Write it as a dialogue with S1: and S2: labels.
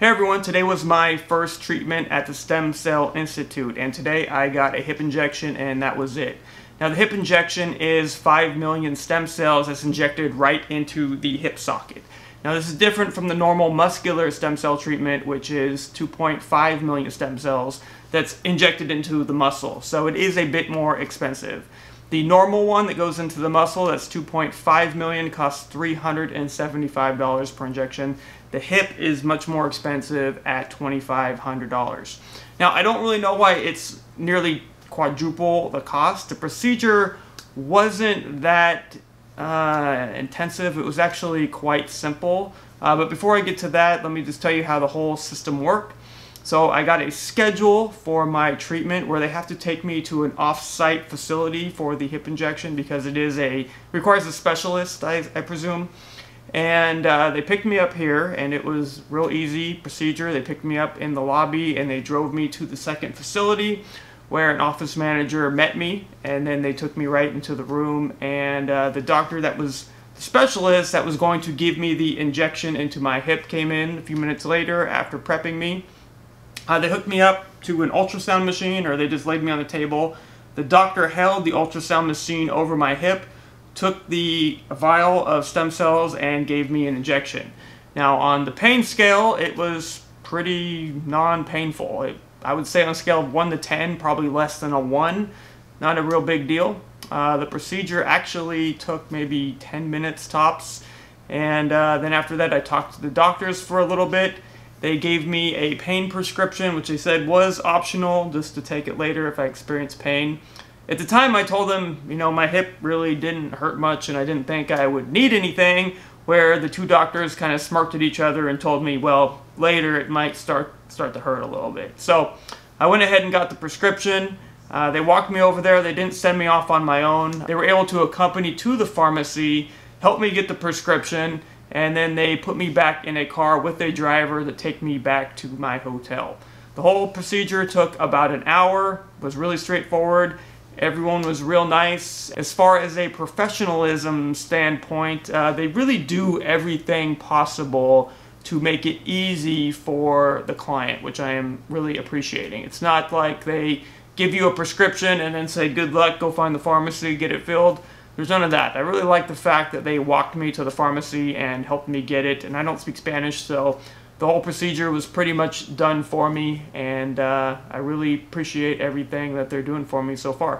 S1: Hey everyone, today was my first treatment at the Stem Cell Institute and today I got a hip injection and that was it. Now the hip injection is 5 million stem cells that's injected right into the hip socket. Now this is different from the normal muscular stem cell treatment which is 2.5 million stem cells that's injected into the muscle. So it is a bit more expensive. The normal one that goes into the muscle, that's 2.5 million, costs $375 per injection. The hip is much more expensive at $2,500. Now, I don't really know why it's nearly quadruple the cost. The procedure wasn't that uh, intensive. It was actually quite simple. Uh, but before I get to that, let me just tell you how the whole system worked. So I got a schedule for my treatment where they have to take me to an off-site facility for the hip injection because it is a requires a specialist, I, I presume. And uh, they picked me up here, and it was real easy procedure. They picked me up in the lobby, and they drove me to the second facility, where an office manager met me, and then they took me right into the room. And uh, the doctor that was the specialist that was going to give me the injection into my hip came in a few minutes later after prepping me. Uh, they hooked me up to an ultrasound machine or they just laid me on the table. The doctor held the ultrasound machine over my hip, took the vial of stem cells and gave me an injection. Now on the pain scale, it was pretty non-painful. I would say on a scale of 1 to 10, probably less than a 1. Not a real big deal. Uh, the procedure actually took maybe 10 minutes tops. And uh, then after that, I talked to the doctors for a little bit. They gave me a pain prescription, which they said was optional, just to take it later if I experienced pain. At the time, I told them, you know, my hip really didn't hurt much and I didn't think I would need anything, where the two doctors kind of smirked at each other and told me, well, later it might start, start to hurt a little bit. So I went ahead and got the prescription. Uh, they walked me over there. They didn't send me off on my own. They were able to accompany to the pharmacy, help me get the prescription, and then they put me back in a car with a driver to take me back to my hotel. The whole procedure took about an hour, was really straightforward. Everyone was real nice. As far as a professionalism standpoint, uh, they really do everything possible to make it easy for the client, which I am really appreciating. It's not like they give you a prescription and then say, good luck, go find the pharmacy, get it filled. There's none of that. I really like the fact that they walked me to the pharmacy and helped me get it, and I don't speak Spanish, so the whole procedure was pretty much done for me, and uh, I really appreciate everything that they're doing for me so far.